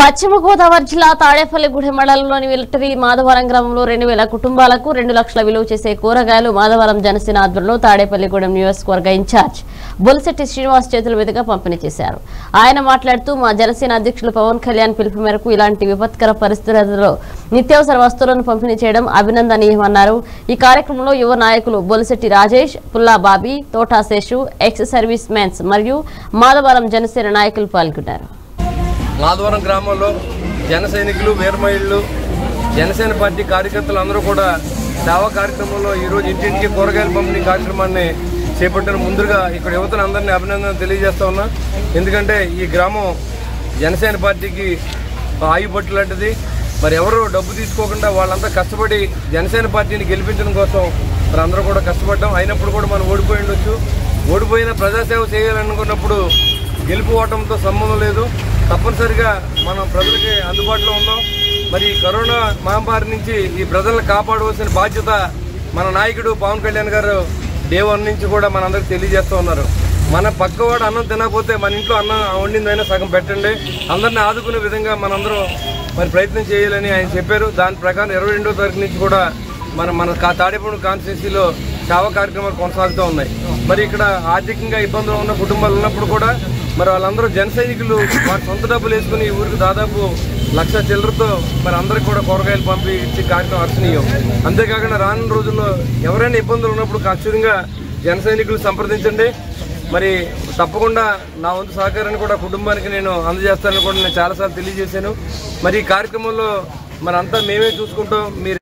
పశ్చిమ గోదావరి జిల్లా తాడేపల్లిగూడెం మండలంలోని మిలిటరీ మాధవరం గ్రామంలో రెండు వేల కుటుంబాలకు రెండు లక్షల విలువ చేసే కూరగాయలు మాధవరం జనసేన ఆధ్వర్యంలో తాడేపల్లిగూడెం నియోజకవర్గ ఇన్ఛార్జ్ బొలిశెట్టి శ్రీనివాస్ చేతుల మీదుగా పంపిణీ చేశారు. ఆయన మాట్లాడుతూ మా జనసేన అధ్యక్షులు పవన్ కళ్యాణ్ పిలుపు మేరకు ఇలాంటి విపత్కర పరిస్థితులలో నిత్యావసర వస్తువులను పంపిణీ చేయడం అభినందనీయమన్నారు. ఈ కార్యక్రమంలో యువ నాయకులు Bolisetti Rajesh Pulla Bobby Thota Seshu ex service mens మరియు మాధవరం జనసేన నాయకులు పాల్గొన్నారు. మాధవరం గ్రామంలో జన సైనికులు వీరమహిళ్ళు జనసేన పార్టీ కార్యకర్తలు అందరూ కూడా సేవా కార్యక్రమంలో ఈరోజు ఇంటింటికి కూరగాయల పంపిణీ కార్యక్రమాన్ని చేపట్టిన ముందుగా ఇక్కడ యువతను అందరినీ అభినందన తెలియజేస్తా ఉన్నా. ఎందుకంటే ఈ గ్రామం జనసేన పార్టీకి ఆయుపట్టు లాంటిది. మరి ఎవరు డబ్బు తీసుకోకుండా వాళ్ళంతా కష్టపడి జనసేన పార్టీని గెలిపించడం కోసం మరి అందరూ కూడా కష్టపడ్డాం. అయినప్పుడు కూడా మనం ఓడిపోయి ఉండొచ్చు. ఓడిపోయిన ప్రజాసేవ చేయాలనుకున్నప్పుడు గెలుపు ఓటంతో సంబంధం లేదు. తప్పనిసరిగా మనం ప్రజలకి అందుబాటులో ఉన్నాం మరి ఈ కరోనా మహమ్మారి నుంచి ఈ ప్రజలను కాపాడవలసిన బాధ్యత మన నాయకుడు పవన్ కళ్యాణ్ గారు డే వన్ నుంచి కూడా మనందరికి తెలియజేస్తూ ఉన్నారు. మన పక్కవాడు అన్నం తినకపోతే మన ఇంట్లో అన్నం వండిందైనా సగం పెట్టండి. అందరిని ఆదుకునే విధంగా మనందరం మరి ప్రయత్నం చేయాలని ఆయన చెప్పారు. దాని ప్రకారం ఇరవై రెండో తారీఖు నుంచి కూడా మన మన కా- కాన్స్టిట్యూన్సీలో సేవా కార్యక్రమాలు కొనసాగుతూ ఉన్నాయి. మరి ఇక్కడ ఆర్థికంగా ఇబ్బందులు ఉన్న కుటుంబాలు ఉన్నప్పుడు కూడా మరి వాళ్ళందరూ జన సైనికులు వారి సొంత డబ్బులు వేసుకుని ఈ ఊరికి దాదాపు లక్ష చిల్లరతో మరి అందరికి కూడా కూరగాయలు పంపి ఇచ్చే కార్యక్రమం అర్చనీయం. అంతేకాకుండా రానున్న రోజుల్లో ఎవరైనా ఇబ్బందులు ఉన్నప్పుడు ఖచ్చితంగా జన సైనికులు సంప్రదించండి. మరి తప్పకుండా నా వంతు సహకారాన్ని కూడా కుటుంబానికి నేను అందజేస్తానని కూడా నేను చాలాసార్లు తెలియజేశాను. మరి ఈ కార్యక్రమంలో మరి అంతా మేమే చూసుకుంటాం. మీరు